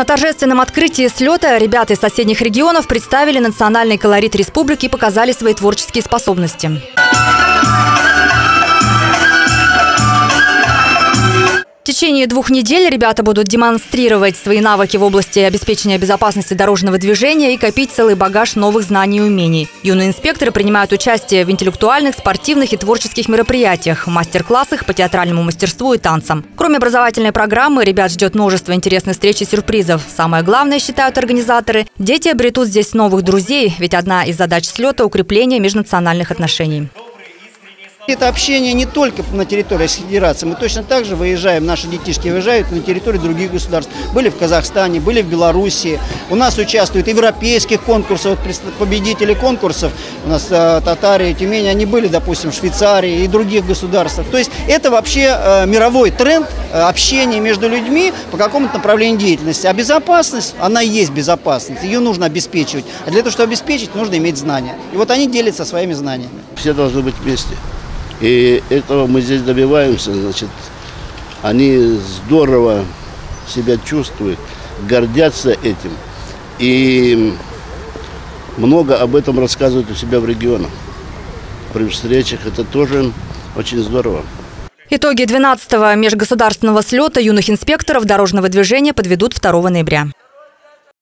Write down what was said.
На торжественном открытии слета ребята из соседних регионов представили национальный колорит республики и показали свои творческие способности. В течение двух недель ребята будут демонстрировать свои навыки в области обеспечения безопасности дорожного движения и копить целый багаж новых знаний и умений. Юные инспекторы принимают участие в интеллектуальных, спортивных и творческих мероприятиях, мастер-классах по театральному мастерству и танцам. Кроме образовательной программы, ребят ждет множество интересных встреч и сюрпризов. Самое главное, считают организаторы, дети обретут здесь новых друзей, ведь одна из задач слета – укрепление межнациональных отношений. Это общение не только на территории Федерации. Мы точно так же выезжаем, наши детишки выезжают на территории других государств. Были в Казахстане, были в Белоруссии. У нас участвуют европейских конкурсов, победители конкурсов. У нас э, татары, Тюмень, они были, допустим, в Швейцарии и других государствах. То есть это вообще э, мировой тренд э, общения между людьми по какому-то направлению деятельности. А безопасность, она и есть безопасность. Ее нужно обеспечивать. А для того, чтобы обеспечить, нужно иметь знания. И вот они делятся своими знаниями. Все должны быть вместе. И этого мы здесь добиваемся, значит, они здорово себя чувствуют, гордятся этим. И много об этом рассказывают у себя в регионах. При встречах это тоже очень здорово. Итоги 12-го межгосударственного слета юных инспекторов дорожного движения подведут 2 ноября.